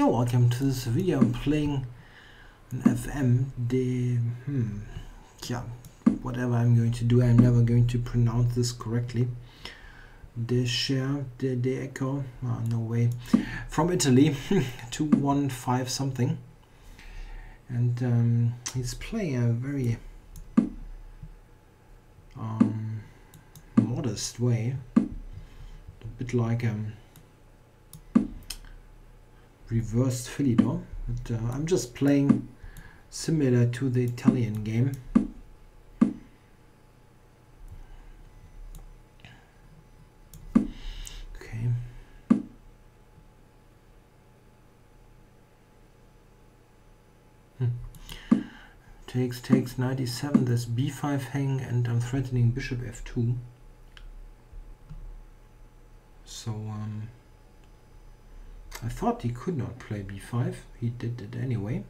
Yeah, welcome to this video. I'm playing an FM. The hmm, yeah, whatever I'm going to do, I'm never going to pronounce this correctly. De share, de, de echo, oh, no way. From Italy, 215 something. And um, he's playing a very um, modest way, a bit like um, reversed Philidor. But uh, I'm just playing similar to the Italian game. Okay. Hmm. Takes takes 97. There's b5 hang, and I'm threatening bishop f2. So um, I thought he could not play b5. He did it anyway.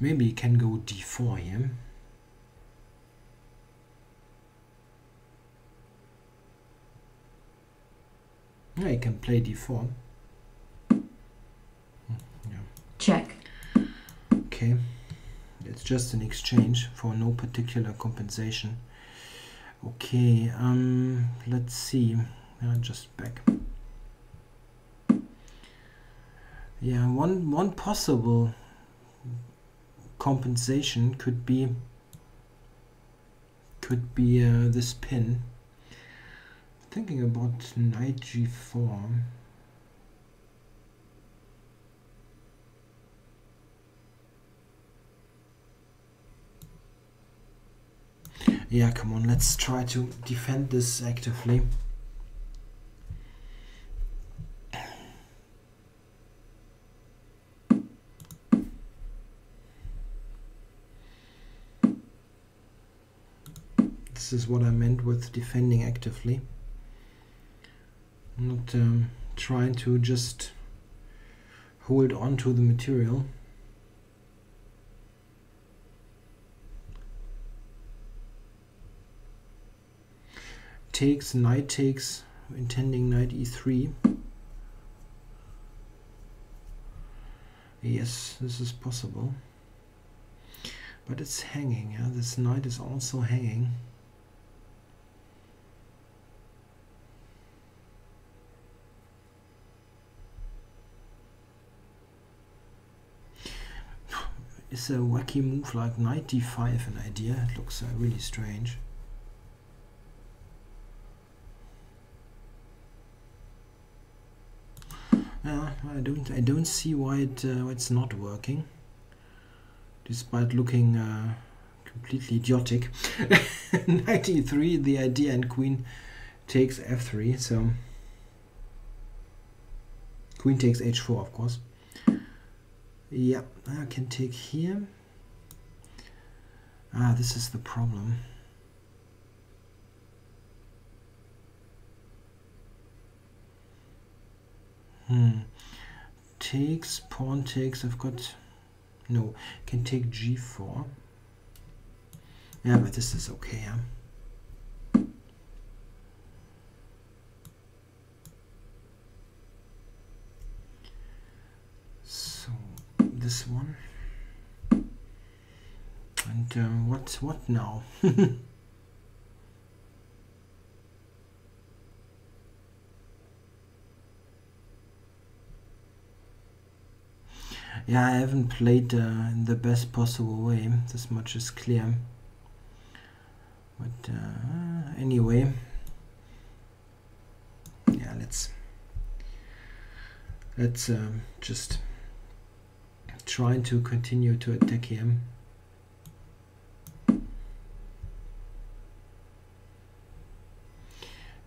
Maybe he can go d4 here. Yeah, he can play d4. Hmm, Yeah. Check. Okay. It's just an exchange for no particular compensation. Okay, um, let's see. Uh, just back. Yeah, one one possible compensation could be could be uh, this pin. Thinking about knight g4. Yeah, come on, let's try to defend this actively. This is what I meant with defending actively. Not um, trying to just hold on to the material. Takes, knight takes, intending knight e3. Yes, this is possible. But it's hanging, yeah? This knight is also hanging. Is a wacky move like knight d5 an idea? It looks uh, really strange. Yeah, I don't I don't see why it uh, it's not working, despite looking uh, completely idiotic. Knight e3, the idea, and queen takes f3. So queen takes h4, of course. Yeah, I can take here. Ah, this is the problem. Hmm. Takes, pawn takes, I've got, no, can take g4. Yeah, but this is okay. So, this one. And uh, what, what now? Yeah, I haven't played uh, in the best possible way. This much is clear. But uh, anyway, yeah, let's let's uh, just try to continue to attack him.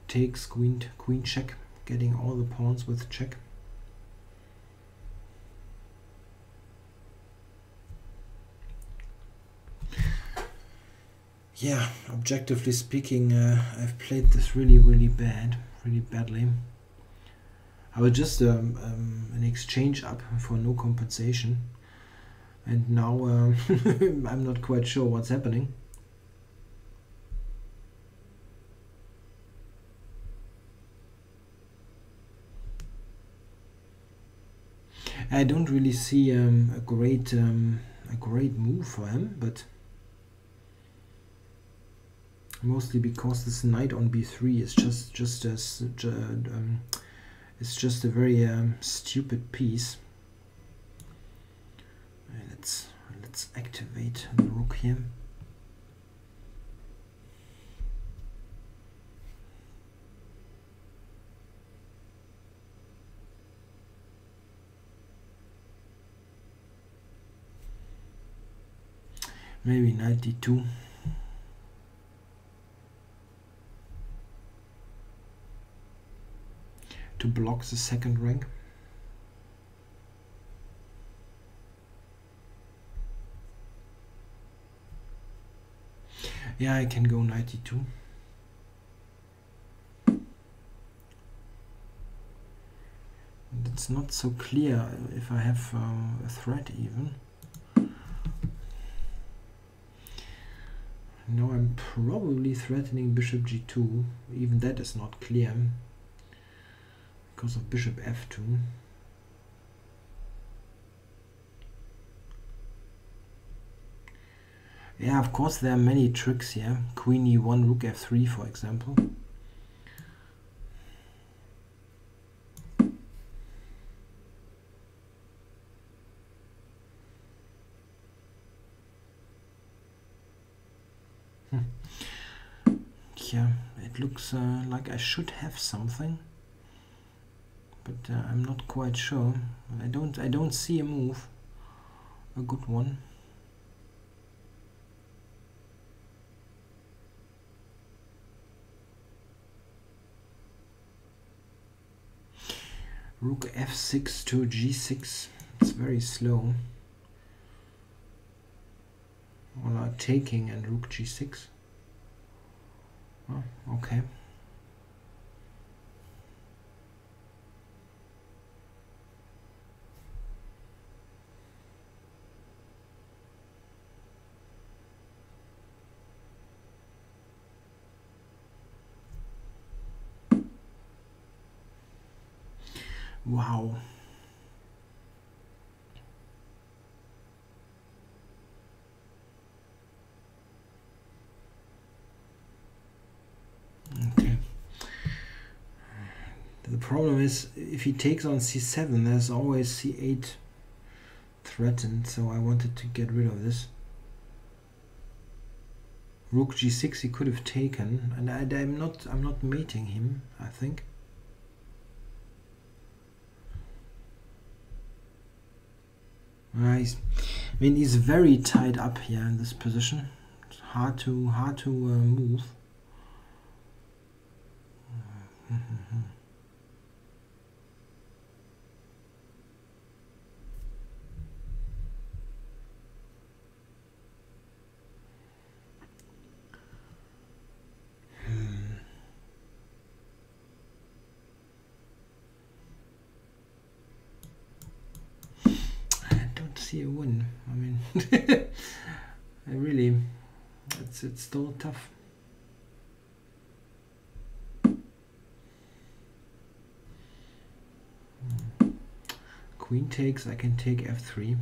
Takes queen queen check, getting all the pawns with check. yeah, objectively speaking, uh, I've played this really, really bad, really badly. I was just um, um, an exchange up for no compensation, and now um, I'm not quite sure what's happening. I don't really see um, a great um, a great move for him, but mostly because this knight on b3 is just just as um, it's just a very um, stupid piece. Let's let's activate the rook here. maybe 92 to block the second rank? Yeah I can go 92 it's not so clear if I have uh, a threat even. Now I'm probably threatening bishop g2. Even that is not clear because of bishop f2. Yeah, of course there are many tricks here. Queen e1, rook f3 for example. yeah, it looks uh, like I should have something, but uh, I'm not quite sure. I don't I don't see a move, a good one. Rook f6 to g6. It's very slow. Well, taking and rook g6. Oh, okay. Wow. Okay. The problem is if he takes on c7 there's always c8 threatened so I wanted to get rid of this. Rook g6 he could have taken and I, am not I'm not mating him I think. Uh, I mean he's very tied up here in this position. It's hard to hard to uh, move. See a win. I mean, I really, it's it's still tough. Queen takes, I can take f3.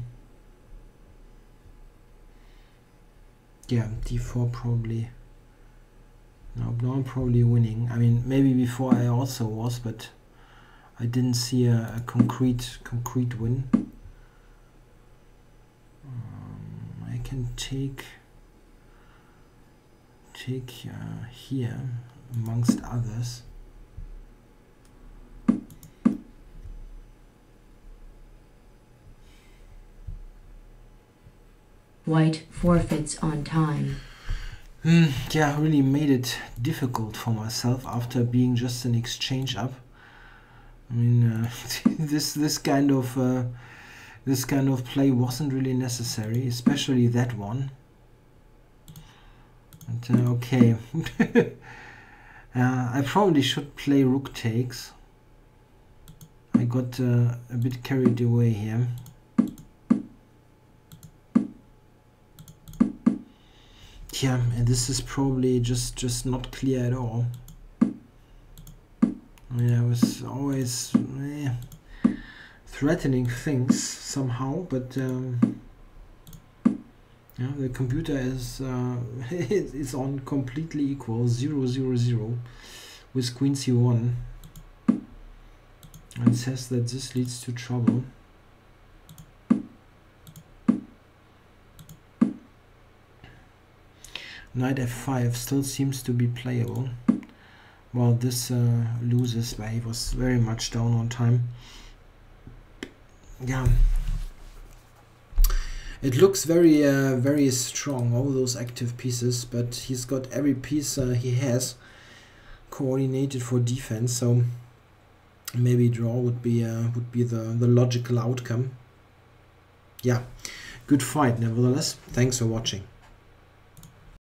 Yeah, d4 probably. No, now I'm probably winning. I mean, maybe before I also was, but I didn't see a, a concrete concrete win. Can take take uh, here amongst others White forfeits on time. Mm, yeah, really made it difficult for myself after being just an exchange up. I mean, uh, this this kind of uh, this kind of play wasn't really necessary, especially that one. But, uh, okay. uh, I probably should play rook takes. I got uh, a bit carried away here. Yeah, and this is probably just just not clear at all. I mean, I was always eh, threatening things somehow, but um, yeah, the computer is uh, is on completely equal zero zero zero with queen c1 and says that this leads to trouble. Knight f5 still seems to be playable. While this uh, loses, but he was very much down on time. Yeah. It looks very, uh, very strong, all those active pieces, but he's got every piece uh, he has coordinated for defense, so maybe draw would be uh, would be the, the logical outcome. Yeah, good fight nevertheless. Thanks for watching.